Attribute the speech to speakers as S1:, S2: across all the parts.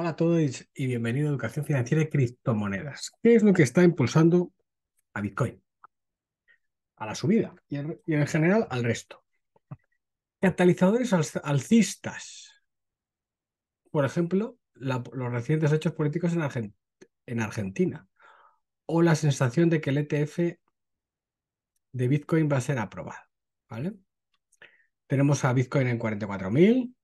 S1: Hola a todos y bienvenido a Educación Financiera y Criptomonedas. ¿Qué es lo que está impulsando a Bitcoin? A la subida y en, general al resto. Catalizadores alcistas. Por ejemplo, los recientes hechos políticos en, en Argentina. O la sensación de que el ETF de Bitcoin va a ser aprobado. Tenemos a Bitcoin en 44.000,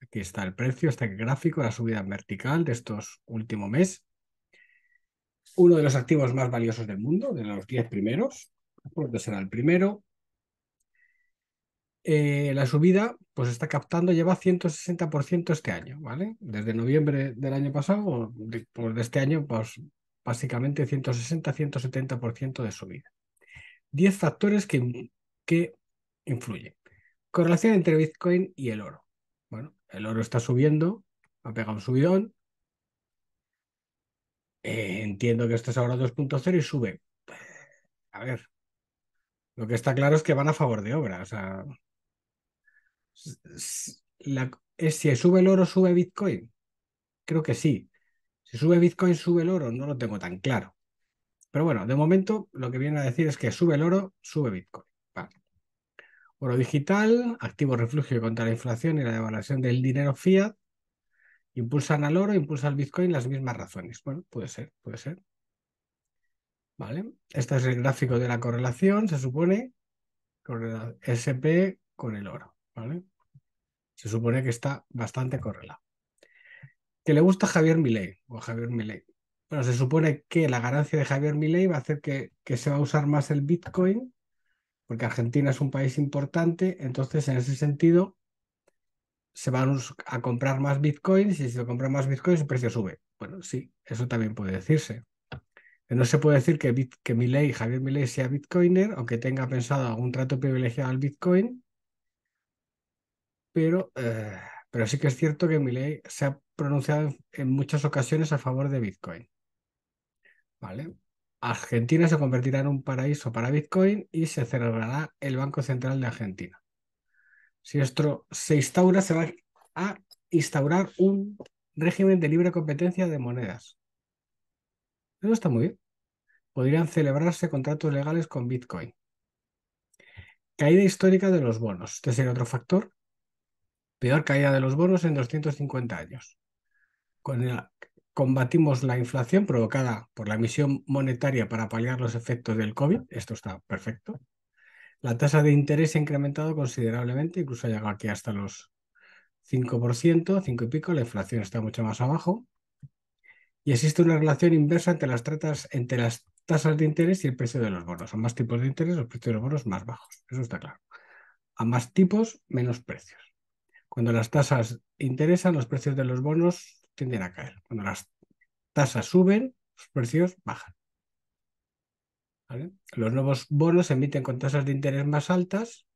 S1: Aquí está el precio, este gráfico, la subida vertical de estos últimos meses. Uno de los activos más valiosos del mundo, de los 10 primeros. Porque será el primero. Eh, la subida, pues está captando, lleva 160% este año, ¿vale? Desde noviembre del año pasado, de, pues este año, pues básicamente 160-170% de subida. 10 factores que, que influyen. Correlación entre Bitcoin y el oro. El oro está subiendo, ha pegado un subidón. Eh, entiendo que esto es ahora 2.0 y sube. A ver, lo que está claro es que van a favor de obra. O sea, si sube el oro, sube Bitcoin. Creo que sí. Si sube Bitcoin, sube el oro. No lo tengo tan claro. Pero bueno, de momento lo que viene a decir es que sube el oro, sube Bitcoin. Oro digital, activo refugio contra la inflación y la devaluación del dinero fiat. Impulsan al oro, impulsa al Bitcoin las mismas razones. Bueno, puede ser, puede ser. ¿Vale? Este es el gráfico de la correlación, se supone, con SP con el oro. ¿Vale? Se supone que está bastante correlado. Que le gusta Javier Milei o Javier Milei. Bueno, se supone que la ganancia de Javier Milei va a hacer que, que se va a usar más el Bitcoin porque Argentina es un país importante, entonces en ese sentido se van a comprar más bitcoins y si se compran más bitcoins el precio sube. Bueno, sí, eso también puede decirse. No se puede decir que, que Milei, Javier Milei sea bitcoiner, aunque tenga pensado algún trato privilegiado al bitcoin, pero, eh, pero sí que es cierto que Milei se ha pronunciado en muchas ocasiones a favor de bitcoin. ¿Vale? Argentina se convertirá en un paraíso para Bitcoin y se celebrará el Banco Central de Argentina. Si esto se instaura, se va a instaurar un régimen de libre competencia de monedas. Eso está muy bien. Podrían celebrarse contratos legales con Bitcoin. Caída histórica de los bonos. Este sería otro factor. Peor caída de los bonos en 250 años. Con el combatimos la inflación provocada por la emisión monetaria para paliar los efectos del COVID. Esto está perfecto. La tasa de interés ha incrementado considerablemente, incluso ha llegado aquí hasta los 5%, 5 y pico. La inflación está mucho más abajo. Y existe una relación inversa entre las, entre las tasas de interés y el precio de los bonos. A más tipos de interés, los precios de los bonos más bajos. Eso está claro. A más tipos, menos precios. Cuando las tasas interesan, los precios de los bonos tienden a caer. Cuando las tasas suben, los precios bajan. Los nuevos bonos se emiten con tasas de interés más altas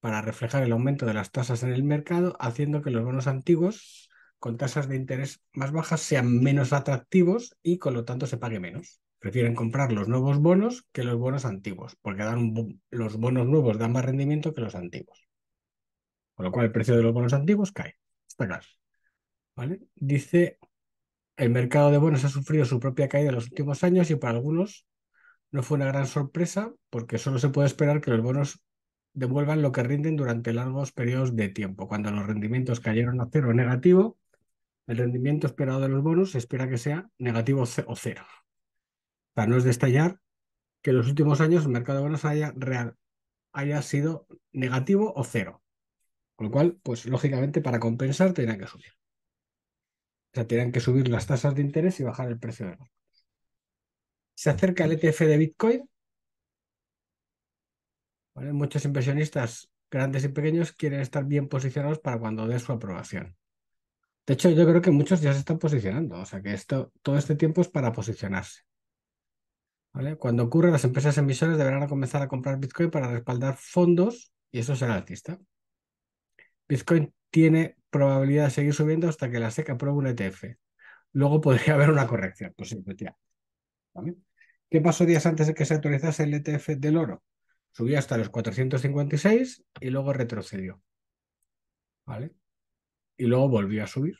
S1: para reflejar el aumento de las tasas en el mercado, haciendo que los bonos antiguos con tasas de interés más bajas sean menos atractivos y con lo tanto se pague menos. Prefieren comprar los nuevos bonos que los bonos antiguos, porque dan los bonos nuevos dan más rendimiento que los antiguos. Con lo cual el precio de los bonos antiguos cae. Está claro. Dice, el mercado de bonos ha sufrido su propia caída en los últimos años y para algunos no fue una gran sorpresa porque solo se puede esperar que los bonos devuelvan lo que rinden durante largos periodos de tiempo. Cuando los rendimientos cayeron a cero o negativo, el rendimiento esperado de los bonos se espera que sea negativo o cero. Para no es de estallar que en los últimos años el mercado de bonos haya, real, haya sido negativo o cero. Con lo cual, pues lógicamente para compensar tendrán que subir. O sea, tienen que subir las tasas de interés y bajar el precio de los Se acerca el ETF de Bitcoin. Muchos inversionistas, grandes y pequeños, quieren estar bien posicionados para cuando dé su aprobación. De hecho, yo creo que muchos ya se están posicionando. O sea, que esto, todo este tiempo es para posicionarse. Cuando ocurra, las empresas emisoras deberán comenzar a comprar Bitcoin para respaldar fondos y eso será alcista. Bitcoin tiene probabilidad de seguir subiendo hasta que la SEC apruebe un ETF. Luego podría haber una corrección, pues sí, ¿Qué pasó días antes de que se actualizase el ETF del oro? Subió hasta los 456 y luego retrocedió. ¿Vale? Y luego volvió a subir.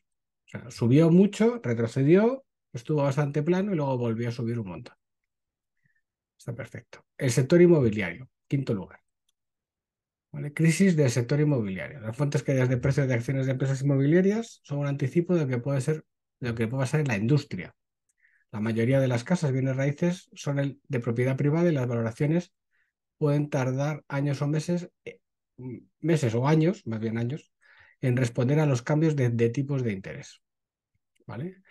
S1: Subió mucho, retrocedió, estuvo bastante plano y luego volvió a subir un montón. Está perfecto. El sector inmobiliario, quinto lugar. Crisis del sector inmobiliario. Las fuentes caídas de precios de acciones de empresas inmobiliarias son un anticipo de lo que puede ser, de lo que puede pasar en la industria. La mayoría de las casas bienes raíces son de propiedad privada y las valoraciones pueden tardar años o meses, eh, meses o años, más bien años, en responder a los cambios de, tipos de interés. ¿Vale?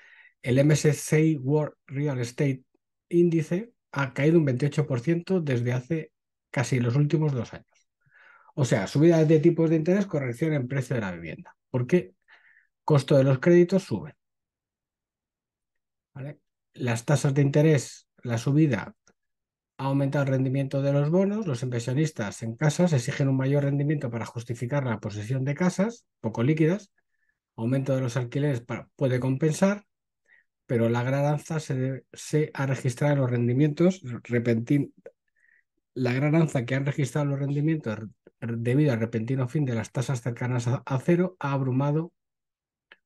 S1: El MSCI World Real Estate Índice ha caído un 28% desde hace casi los últimos dos años. O sea, subida de tipos de interés, corrección en precio de la vivienda. Porque costo de los créditos sube. Las tasas de interés, la subida ha aumentado el rendimiento de los bonos. Los inversionistas en casas exigen un mayor rendimiento para justificar la posesión de casas poco líquidas. Aumento de los alquileres puede compensar, pero la gran alza se, ha registrado en los rendimientos repentinos. La gran alza que han registrado los rendimientos debido al repentino fin de las tasas cercanas a, cero, ha abrumado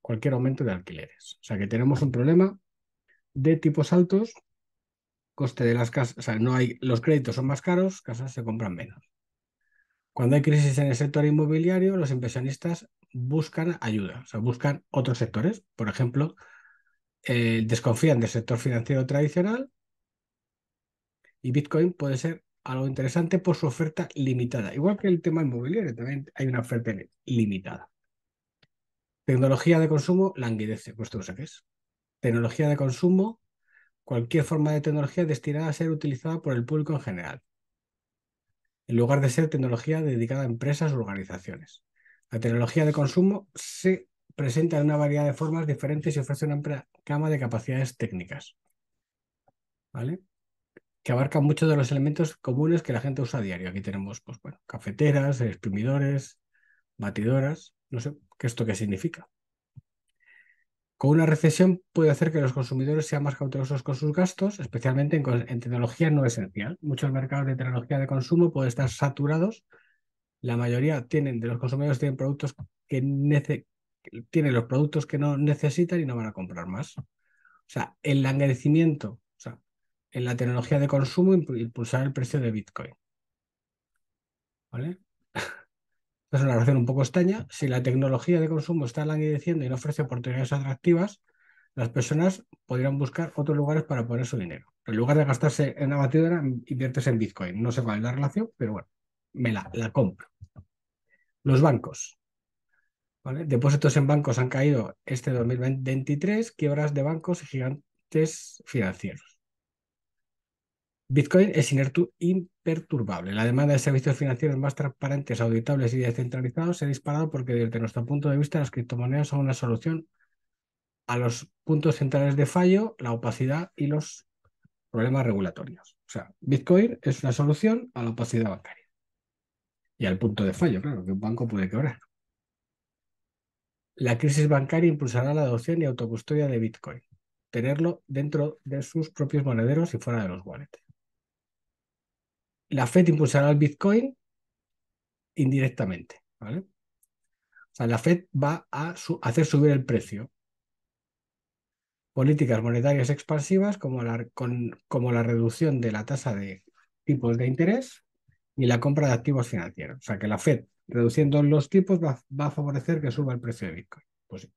S1: cualquier aumento de alquileres. O sea que tenemos un problema de tipos altos, coste de las casas, o sea, no hay, los créditos son más caros, casas se compran menos. Cuando hay crisis en el sector inmobiliario, los inversionistas buscan ayuda, o sea, buscan otros sectores. Por ejemplo, eh, desconfían del sector financiero tradicional y Bitcoin puede ser algo interesante por su oferta limitada. Igual que el tema inmobiliario, también hay una oferta limitada. Tecnología de consumo languidece, pues tú sabes. Tecnología de consumo, cualquier forma de tecnología destinada a ser utilizada por el público en general, en lugar de ser tecnología dedicada a empresas o organizaciones. La tecnología de consumo se presenta en una variedad de formas diferentes y ofrece una gama de capacidades técnicas. ¿Vale? Que abarcan muchos de los elementos comunes que la gente usa a diario. Aquí tenemos, pues bueno, cafeteras, exprimidores, batidoras, no sé qué esto qué significa. Con una recesión puede hacer que los consumidores sean más cautelosos con sus gastos, especialmente en, tecnología no esencial. Muchos mercados de tecnología de consumo pueden estar saturados. La mayoría tienen, de los consumidores tienen productos que tienen los productos que no necesitan y no van a comprar más. O sea, el languidecimiento en la tecnología de consumo impulsar el precio de Bitcoin. ¿Vale? Es una relación un poco extraña. Si la tecnología de consumo está languideciendo y no ofrece oportunidades atractivas, las personas podrían buscar otros lugares para poner su dinero. En lugar de gastarse en la batidora, inviertes en Bitcoin. No sé cuál es la relación, pero bueno, me la, la compro. Los bancos. ¿vale? Depósitos en bancos han caído este 2023, quiebras de bancos y gigantes financieros. Bitcoin es imperturbable. La demanda de servicios financieros más transparentes, auditables y descentralizados se ha disparado porque desde nuestro punto de vista las criptomonedas son una solución a los puntos centrales de fallo, la opacidad y los problemas regulatorios. O sea, Bitcoin es una solución a la opacidad bancaria y al punto de fallo, claro, que un banco puede quebrar. La crisis bancaria impulsará la adopción y autocustodia de Bitcoin, tenerlo dentro de sus propios monederos y fuera de los wallets la Fed impulsará el Bitcoin indirectamente. ¿vale? O sea, la Fed va a hacer subir el precio. Políticas monetarias expansivas como la, como la reducción de la tasa de tipos de interés y la compra de activos financieros. O sea, que la Fed, reduciendo los tipos, va, a favorecer que suba el precio de Bitcoin. Pues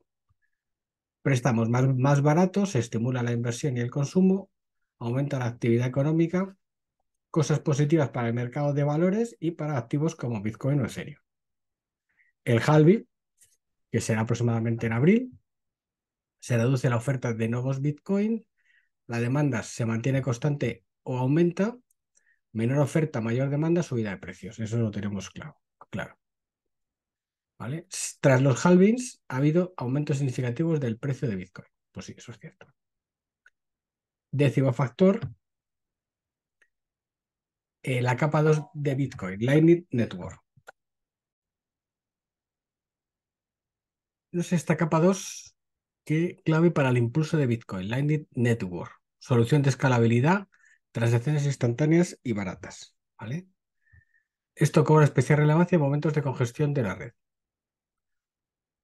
S1: Préstamos más, más baratos, estimula la inversión y el consumo, aumenta la actividad económica cosas positivas para el mercado de valores y para activos como Bitcoin o serio. El halving, que será aproximadamente en abril, se reduce la oferta de nuevos Bitcoin, la demanda se mantiene constante o aumenta, menor oferta, mayor demanda, subida de precios. Eso lo tenemos claro. claro. ¿Vale? Tras los halvings ha habido aumentos significativos del precio de Bitcoin. Pues sí, eso es cierto. Décimo factor, eh, la capa 2 de Bitcoin, Lightning Network. Sé, esta capa 2, qué clave para el impulso de Bitcoin, Lightning Network. Solución de escalabilidad, transacciones instantáneas y baratas. ¿vale? Esto cobra especial relevancia en momentos de congestión de la red.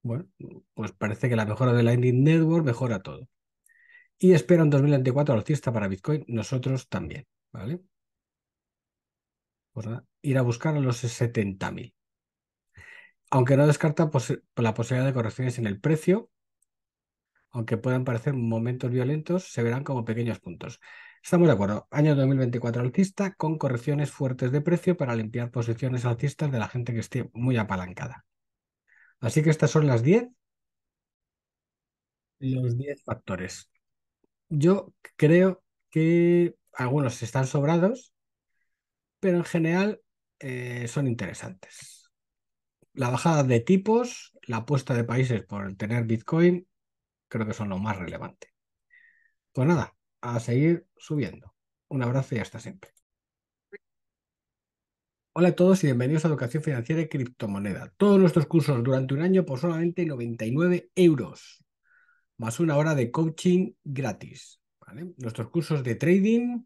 S1: Bueno, pues parece que la mejora de Lightning Network mejora todo. Y espera un 2024 alcista para Bitcoin, nosotros también, ¿vale? Pues nada, ir a buscar a los 70.000. Aunque no descarta la posibilidad de correcciones en el precio, aunque puedan parecer momentos violentos, se verán como pequeños puntos. Estamos de acuerdo. Año 2024 alcista con correcciones fuertes de precio para limpiar posiciones alcistas de la gente que esté muy apalancada. Así que estas son las 10. Los 10 factores. Yo creo que algunos están sobrados, pero en general eh, son interesantes. La bajada de tipos, la apuesta de países por tener Bitcoin, creo que son lo más relevante. Pues nada, a seguir subiendo. Un abrazo y hasta siempre. Hola a todos y bienvenidos a Educación Financiera y Criptomoneda. Todos nuestros cursos durante un año por solamente 99 euros, más una hora de coaching gratis. Nuestros cursos de trading,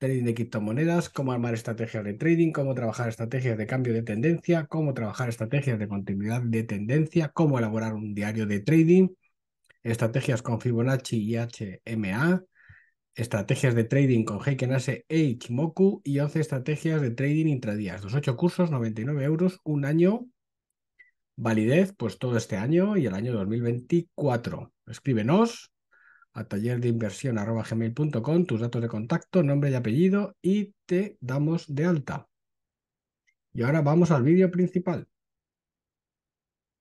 S1: trading de criptomonedas, cómo armar estrategias de trading, cómo trabajar estrategias de cambio de tendencia, cómo trabajar estrategias de continuidad de tendencia, cómo elaborar un diario de trading, estrategias con Fibonacci y HMA, estrategias de trading con Heiken Ace e Ichimoku y 11 estrategias de trading intradías. Los 8 cursos, 99 euros, un año, validez, pues todo este año y el año 2024. Escríbenos a tallerdeinversión.gmail.com tus datos de contacto, nombre y apellido y te damos de alta. Y ahora vamos al vídeo principal.